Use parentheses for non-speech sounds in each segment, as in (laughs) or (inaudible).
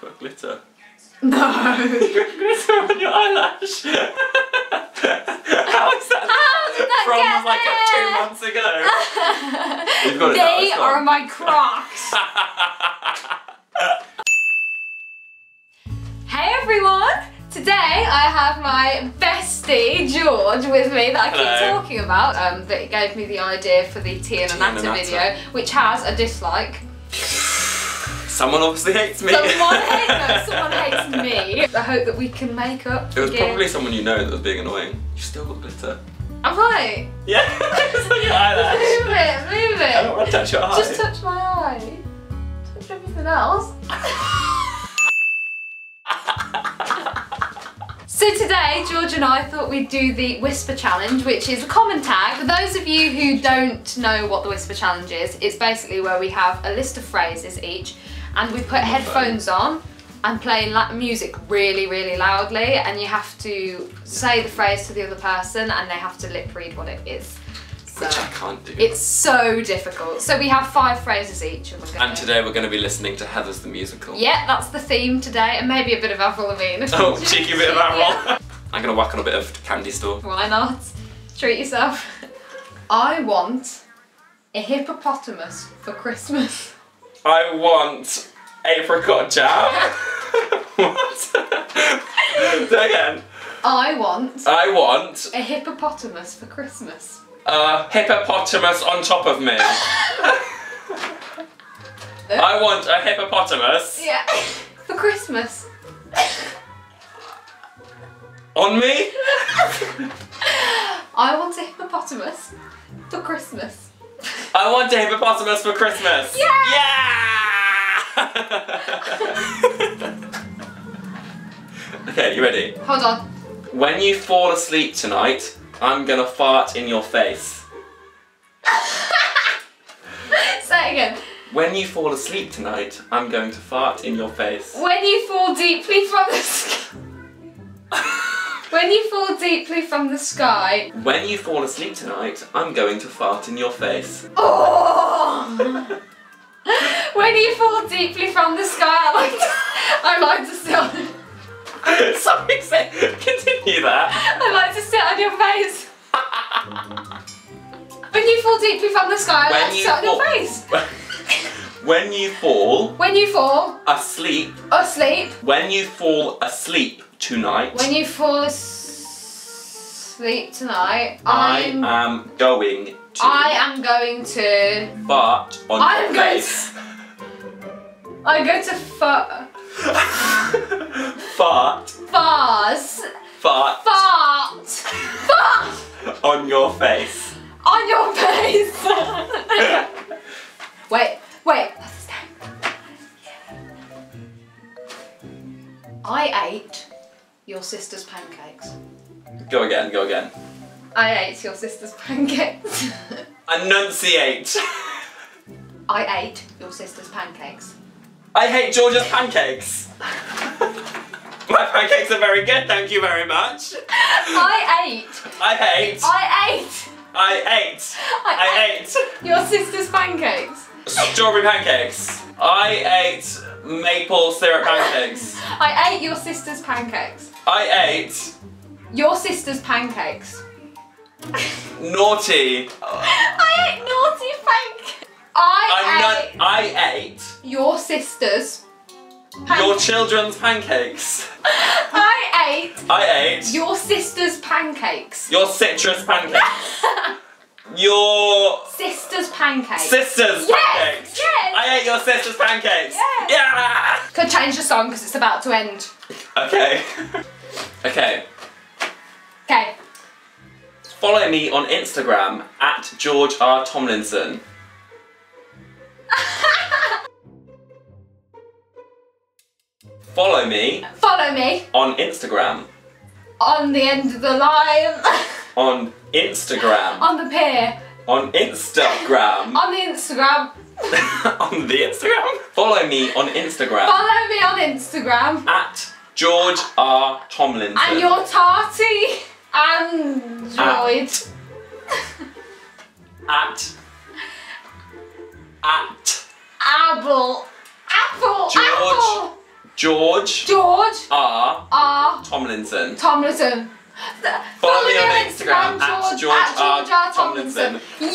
You got glitter. No. You got glitter on your eyelash. How is that How did that from get like there? two months ago? (laughs) You've got They it's are my Crocs. (laughs) hey everyone! Today I have my bestie George with me that I keep Hello. talking about. Um, that gave me the idea for the Tea and Tea Anata Anata. video, which has a dislike. Someone obviously hates me. Someone (laughs) hates no, someone hates me. I hope that we can make up. It was again. probably someone you know that was being annoying. You still got glitter. I'm right. Yeah, (laughs) it's on your eyelash. Move it, move I don't want to touch your eye. Just touch my eye. Touch everything else. (laughs) So today, George and I thought we'd do the Whisper Challenge, which is a common tag. For those of you who don't know what the Whisper Challenge is, it's basically where we have a list of phrases each, and we put headphones on and play la- music really, really loudly, and you have to say the phrase to the other person, and they have to lip read what it is. So Which I can't do. it's so difficult. So we have five phrases each, and and today we're going to be listening to Heathers the musical. Yeah, that's the theme today, and maybe a bit of Avril Lavigne. (laughs) Oh, cheeky bit of (laughs) Yeah. Avril. I'm going to whack on a bit of candy store. Why not? Treat yourself. (laughs) I want a hippopotamus for Christmas. I want apricot jam. (laughs) what? Say again. I want I want a hippopotamus for Christmas. a hippopotamus on top of me. (laughs) I want a hippopotamus Yeah, for Christmas. on me. (laughs) I want a hippopotamus for Christmas. I want a hippopotamus for Christmas. Yeah! (laughs) okay, you ready? Hold on. When you fall asleep tonight, I'm gonna fart in your face. (laughs) Say it again. When you fall asleep tonight, I'm going to fart in your face. When you fall deeply from the sky. When you fall deeply from the sky. When you fall asleep tonight, I'm going to fart in your face. Oh! when you fall deeply from the sky, I like to, I like to sit on, (laughs) Sorry, say, continue that. I like to sit on your face. When you fall deeply from the sky, I like When to you sit on your face. (laughs) When you fall When you fall asleep, asleep, when you fall asleep tonight, when you fall asleep tonight, I I'm, am going to I am going to, fart on I'm your going face. I'm going to fa- (laughs) fart, fars, fart fart, fart. on your face. on your face. (laughs) wait, wait. What's his name? I ate your sister's pancakes. Go again, go again. I ate your sister's (laughs) pancakes. Enunciate. I ate your sister's pancakes. I hate Georgia's pancakes. (laughs) My pancakes are very good, thank you very much. I ate. I hate. I ate. I ate. I ate your sister's pancakes. Strawberry pancakes. I ate maple syrup pancakes. (laughs) I ate your sister's pancakes. I ate Your sister's pancakes. naughty. (laughs) I ate naughty pancakes. I I'm not. ate I ate your sister's. your children's pancakes. (laughs) I ate I ate your sister's pancakes. your citrus pancakes. Your sister's pancakes. sister's Yes, pancakes. yes. I ate your sister's pancakes. Yes. Yeah. Could change the song because it's about to end. Okay. okay. Okay. Follow me on Instagram at George R. Tomlinson. (laughs) Follow me Follow me on Instagram. on the end of the line. (laughs) On Instagram. on the pier. On Instagram. (laughs) On the Instagram. on the Instagram. Follow me on Instagram Follow me on Instagram. at George R. Tomlinson. And your tarty android. at at Apple. Apple. George. Apple. George George R. R. Tomlinson. Tomlinson. Follow me on Instagram at George R. Tomlinson. Yeah!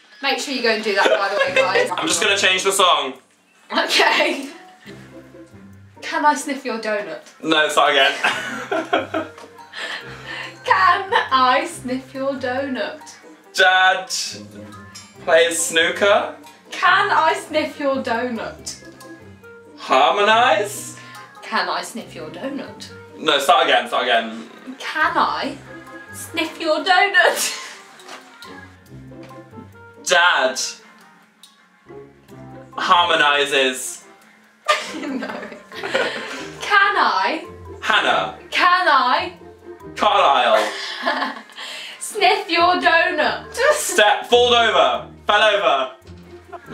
(laughs) Make sure you go and do that, by the way, guys. I'm just gonna change the song. Okay. Can I sniff your donut? No, start again. (laughs) Can I sniff your donut? Dad plays snooker. Can I sniff your donut? Harmonize. Can I sniff your donut? No, start again. Start again. Can I sniff your donut? Dad harmonizes. (laughs) no. Can I? Hannah. Can I Carlisle. (laughs) sniff your donut? Step. Fall over. Fell over.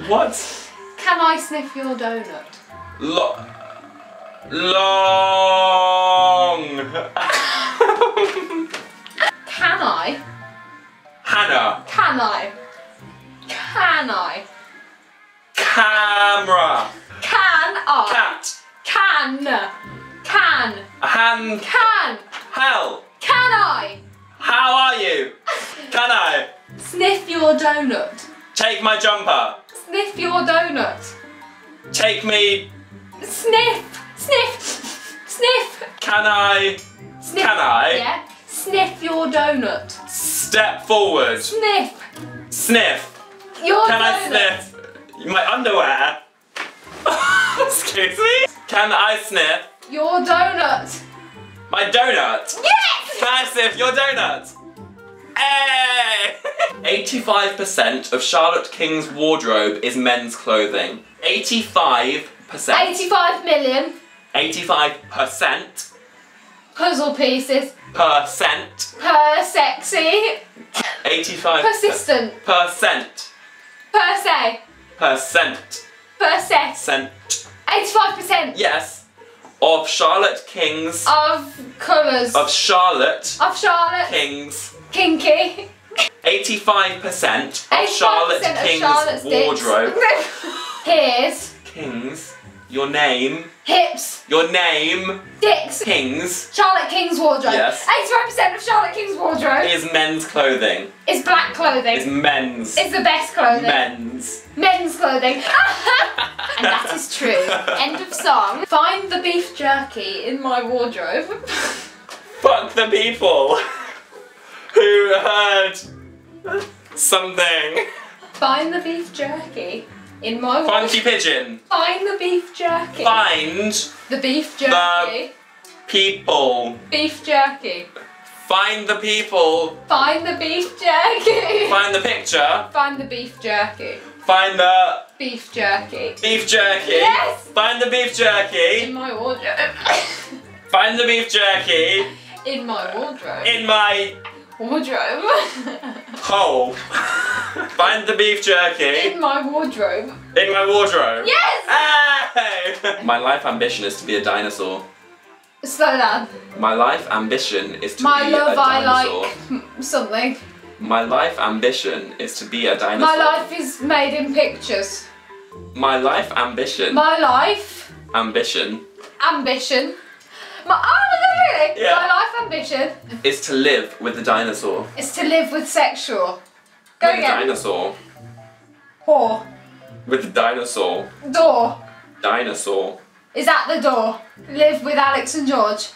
What? Can I sniff your donut? Lo- long. Can I? Hannah. Can I? Can I? Camera. Can I? Cat. Can. Can. Hand. Can. Hell. Can I? How are you? Can I? Sniff your donut. Take my jumper. Sniff your donut. Take me. Sniff. Sniff. Sniff. Can I? Sniff. Can I? Yeah. Sniff your donut. Step forward. Sniff. Sniff. Your Can I sniff my underwear? (laughs) Excuse me? Can I sniff Your donut. my donut? Yes! Can I sniff your donut? Hey! 85% of Charlotte King's wardrobe is men's clothing. 85%. 85 million 85% puzzle pieces percent. per sexy 85 persistent percent. per se Percent. per se Cent. 85% Yes. Of Charlotte King's. of colours Of Charlotte of Charlotte King's. kinky 85% of 85% Charlotte of King's Charlotte's wardrobe. (laughs) Here's King's. Your name. hips Your name. dicks King's. Charlotte King's wardrobe Yes. 85% of Charlotte King's wardrobe Is men's clothing. is black clothing Is men's. It's the best clothing men's. men's clothing (laughs) and that is true end of song find the beef jerky in my wardrobe (laughs) Fuck the people who heard something. Find the beef jerky in my wardrobe. Funky pigeon. Find the beef jerky. Find The beef jerky. The people. Beef jerky. Find the people. Find the beef jerky. Find the picture. Find the beef jerky. Find the Beef jerky. beef jerky. Yes. Find the beef jerky. In my wardrobe. Find the beef jerky in my wardrobe. in my wardrobe. hole. Find the beef jerky in my wardrobe. in my wardrobe. Yes! Hey! (laughs) My life ambition is to be a dinosaur. Slow down. My life ambition is to My be love, a I dinosaur. like something. My life ambition is to be a dinosaur. My life is made in pictures. My life ambition. My life, ambition ambition. My, oh my really? Yeah. My life ambition is to live with the dinosaur. is to live with sexual. Go with again. dinosaur. Whore. With the dinosaur. Door. Dinosaur. Is at the door. Live with Alex and George.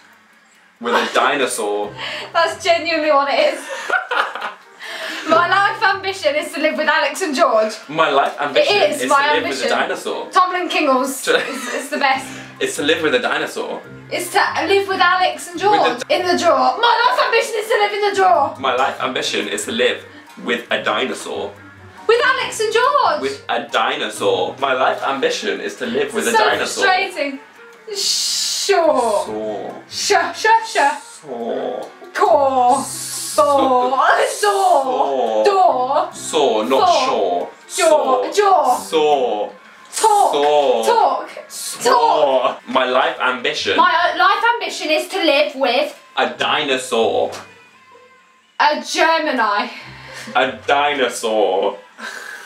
With a dinosaur. (laughs) That's genuinely what it is. (laughs) My life ambition is to live with Alex and George. My life ambition It is is, my to live ambition. with a dinosaur. Tomlin Kingles (laughs) is, is the best. It's to live with a dinosaur. It's to live with Alex and George in the drawer. My life ambition is to live in the drawer My life ambition is to live with a dinosaur. with Alex and George. With a dinosaur. My life ambition is to live with a so dinosaur. frustrating. Sure. Saw. Sure, sure, sure. Saw. Core. Door. Door. Door. Saw, not Saw. sure. Jaw. Jaw. Saw. Talk. Saw. Talk. Saw. My life ambition. My uh, life ambition is to live with a dinosaur. a Gemini. A dinosaur.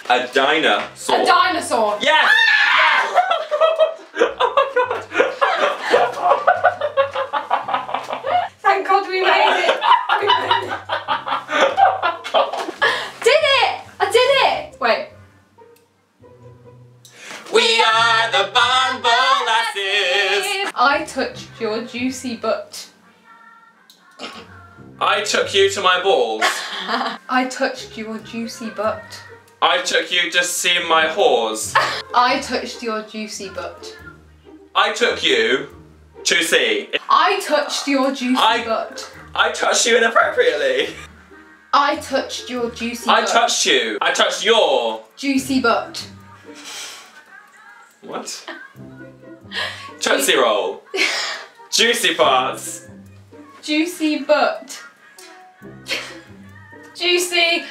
A dinosaur. A dinosaur. Yeah! (laughs) (laughs) Oh Thank god we made it! (laughs) did it! I did it! Wait. We are the Bumble I touched your juicy butt. I took you to my balls. I touched your juicy butt. I took you to see my whores. I touched your juicy butt. I took you to see. I touched your juicy I- butt. I touched you inappropriately. I touched your juicy I butt. touched you. I touched your. juicy butt. What? Tootsie roll. (laughs) Juicy parts. Juicy butt. Juicy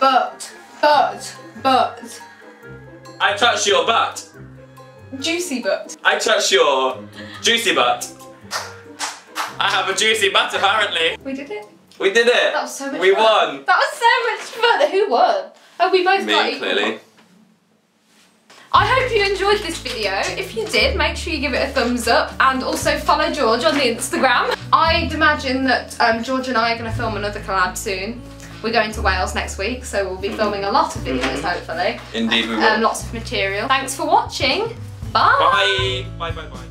butt. Butt. Butt. I touched your butt. Juicy butt. I touched your juicy butt. I have a juicy butt apparently. We did it. We did it. That was so much We fun. won. That was so much fun. Who won? Oh, we both got Me, equal clearly. I hope you enjoyed this video. If you did, make sure you give it a thumbs up and also follow George on the Instagram. I'd imagine that um, George and I are going to film another collab soon. We're going to Wales next week, so we'll be filming a lot of videos, hopefully. Indeed we will. Um, lots of material. Thanks for watching. Bye. Bye. Bye, bye, bye.